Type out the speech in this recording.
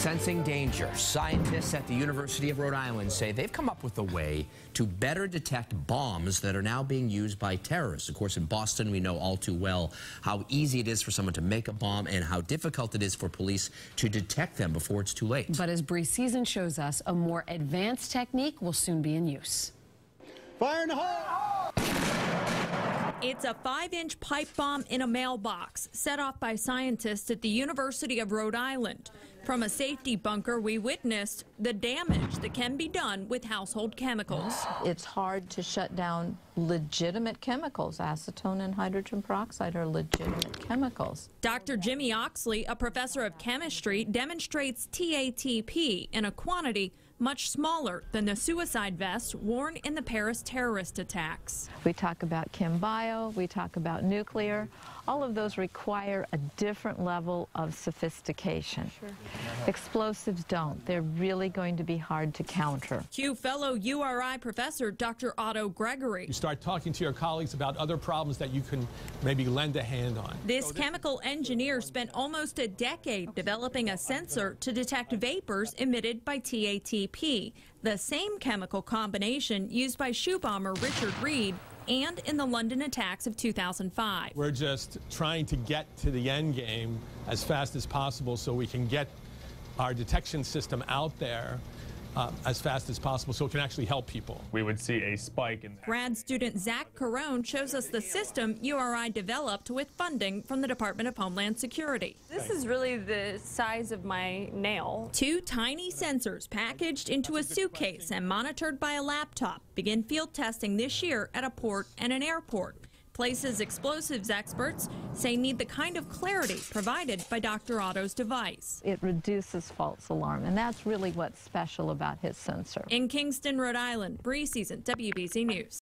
Sensing danger, scientists at the University of Rhode Island say they've come up with a way to better detect bombs that are now being used by terrorists. Of course, in Boston, we know all too well how easy it is for someone to make a bomb and how difficult it is for police to detect them before it's too late. But as Bree Sison shows us, a more advanced technique will soon be in use. Fire in the hole! It's a five inch pipe bomb in a mailbox set off by scientists at the University of Rhode Island. From a safety bunker, we witnessed the damage that can be done with household chemicals. It's hard to shut down legitimate chemicals. Acetone and hydrogen peroxide are legitimate chemicals. Dr. Jimmie Oxley, a professor of chemistry, demonstrates TATP in a quantity much smaller than the suicide vest worn in the Paris terrorist attacks. We talk about chem bio, we talk about nuclear. All of those require a different level of sophistication. Sure. Uh-huh. Explosives don't. They're really going to be hard to counter. Q fellow URI professor Dr. Otto Gregory. You start talking to your colleagues about other problems that you can maybe lend a hand on. This so chemical engineer spent almost a decade developing a sensor to detect vapors emitted by TATP, the same chemical combination used by shoe bomber Richard Reid and in the London attacks of 2005. We're just trying to get to the end game as fast as possible so we can get our detection system out there uh, as fast as possible so it can actually help people. We would see a spike in Grad student Zach Carone shows us the system URI developed with funding from the Department of Homeland Security. This is really the size of my nail. Two tiny sensors packaged into a suitcase and monitored by a laptop begin field testing this year at a port and an airport places explosives experts say need the kind of clarity provided by Dr. Otto's device. It reduces false alarm, and that's really what's special about his sensor. In Kingston, Rhode Island, Bree Sison, WBZ News.